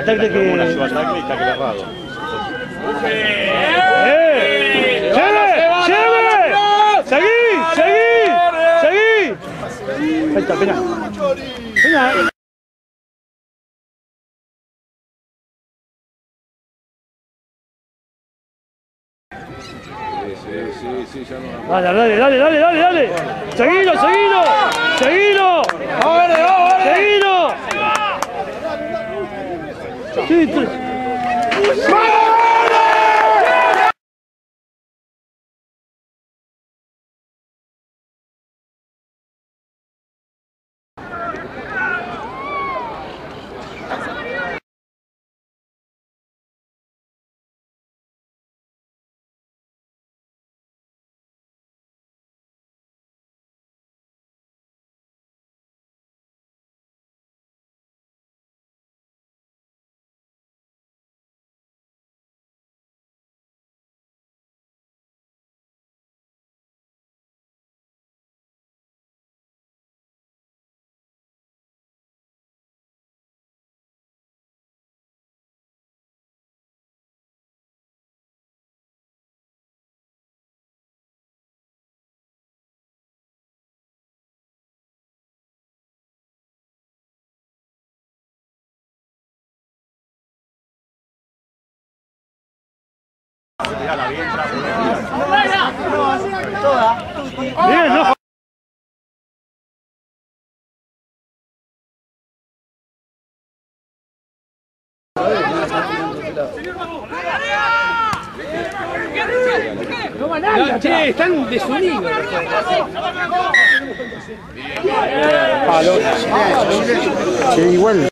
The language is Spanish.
Ataque que... Ataque y tackle errado. ¡Eh! ¡Lleve! ¡Lleve! ¡Seguí! ¡Seguí! ¡Seguí! Ahí está, penal. Penal. Sí, sí, sí, ya no. Dale, dale, dale, dale, dale, dale. Seguilo, seguilo. Seguilo. Seguilo. Sí, Bien, no. Che, están desunidos. Sí, igual.